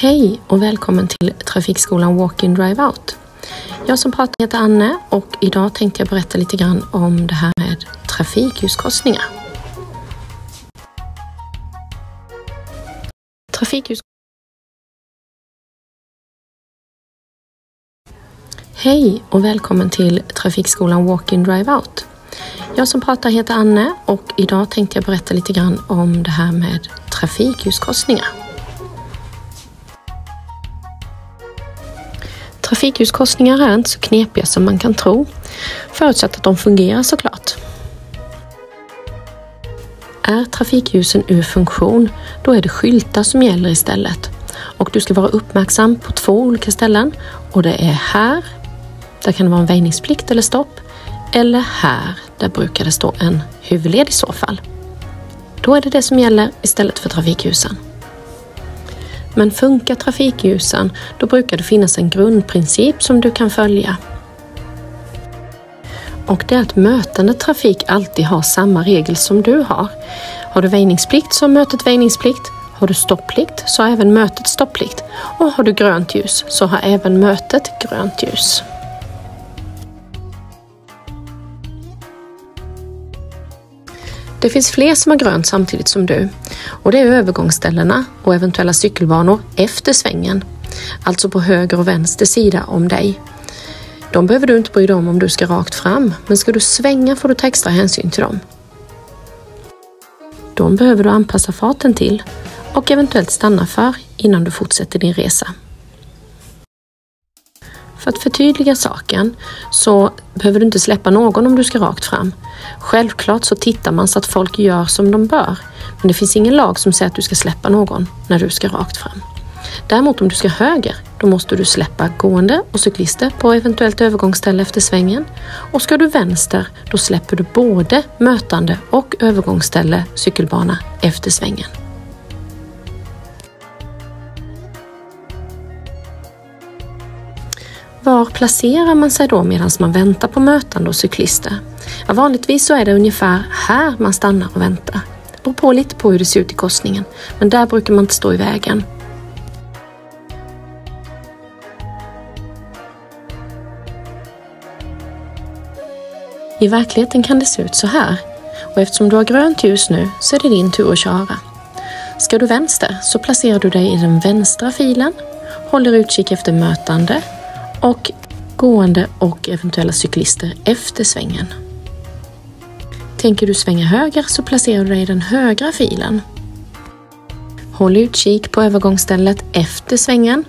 Hej och välkommen till Trafikskolan Walk-in Drive Out. Jag som pratar heter Anne och idag tänkte jag berätta lite grann om det här med trafikljuskorsningar. Trafikljus Hej och välkommen till Trafikskolan Walk-in Drive Out. Jag som pratar heter Anne och idag tänkte jag berätta lite grann om det här med trafikljuskorsningar. Trafikljuskorsningar är inte så knepiga som man kan tro, förutsatt att de fungerar såklart. Är trafikljusen ur funktion, då är det skyltar som gäller istället. Och du ska vara uppmärksam på två olika ställen och det är här, där kan det vara en väjningsplikt eller stopp, eller här, där brukar det stå en huvudled i så fall. Då är det det som gäller istället för trafikljusen. Men funkar trafikljusen, då brukar det finnas en grundprincip som du kan följa. Och det är att mötande trafik alltid har samma regel som du har. Har du väjningsplikt så har mötet väjningsplikt. Har du stopplikt så har även mötet stopplikt. Och har du grönt ljus så har även mötet grönt ljus. Det finns fler som har grönt samtidigt som du och det är övergångsställena och eventuella cykelbanor efter svängen, alltså på höger och vänster sida om dig. De behöver du inte bry dig om om du ska rakt fram, men ska du svänga får du ta extra hänsyn till dem. De behöver du anpassa farten till och eventuellt stanna för innan du fortsätter din resa. För att förtydliga saken så behöver du inte släppa någon om du ska rakt fram. Självklart så tittar man så att folk gör som de bör, men det finns ingen lag som säger att du ska släppa någon när du ska rakt fram. Däremot om du ska höger, då måste du släppa gående och cyklister på eventuellt övergångsställe efter svängen. Och ska du vänster, då släpper du både mötande och övergångsställe cykelbana efter svängen. Var placerar man sig då medan man väntar på mötande och cyklister? Ja, vanligtvis så är det ungefär här man stannar och väntar. Det beror på lite på hur det ser ut i korsningen, men där brukar man inte stå i vägen. I verkligheten kan det se ut så här och eftersom du har grönt ljus nu så är det din tur att köra. Ska du vänster så placerar du dig i den vänstra filen, håller utkik efter mötande och gående och eventuella cyklister efter svängen. Tänker du svänga höger så placerar du dig i den högra filen. Håll utkik på övergångsstället efter svängen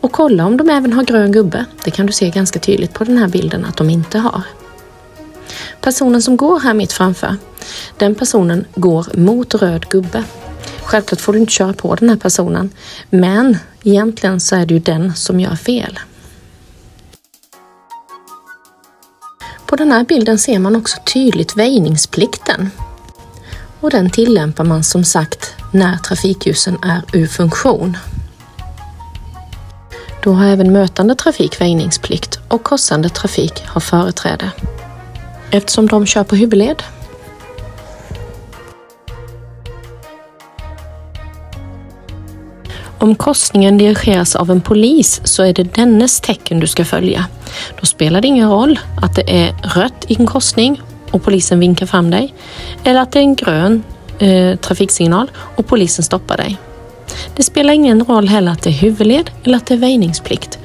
och kolla om de även har grön gubbe. Det kan du se ganska tydligt på den här bilden att de inte har. Personen som går här mitt framför, den personen går mot röd gubbe. Självklart får du inte köra på den här personen, men egentligen så är det ju den som gör fel. På den här bilden ser man också tydligt väjningsplikten. Och den tillämpar man som sagt när trafikljusen är ur funktion. Då har även mötande trafik väjningsplikt och korsande trafik har företräde. Eftersom de kör på huvudled Om korsningen dirigeras av en polis så är det dennes tecken du ska följa. Då spelar det ingen roll att det är rött i en korsning och polisen vinkar fram dig eller att det är en grön eh, trafiksignal och polisen stoppar dig. Det spelar ingen roll heller att det är huvudled eller att det är väjningsplikt,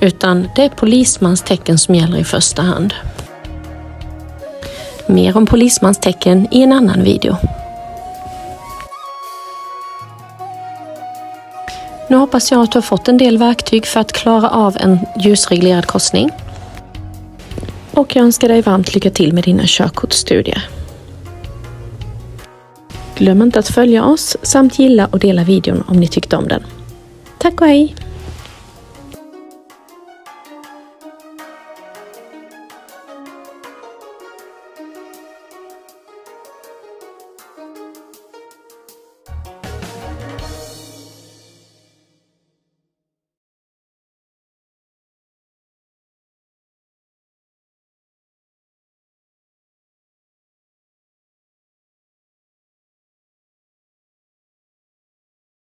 utan det är polismans tecken som gäller i första hand. Mer om polismans tecken i en annan video. Nu hoppas jag att du har fått en del verktyg för att klara av en ljusreglerad korsning. Och jag önskar dig varmt lycka till med dina körkortsstudier. Glöm inte att följa oss samt gilla och dela videon om ni tyckte om den. Tack och hej!